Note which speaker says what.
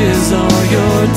Speaker 1: riches are your.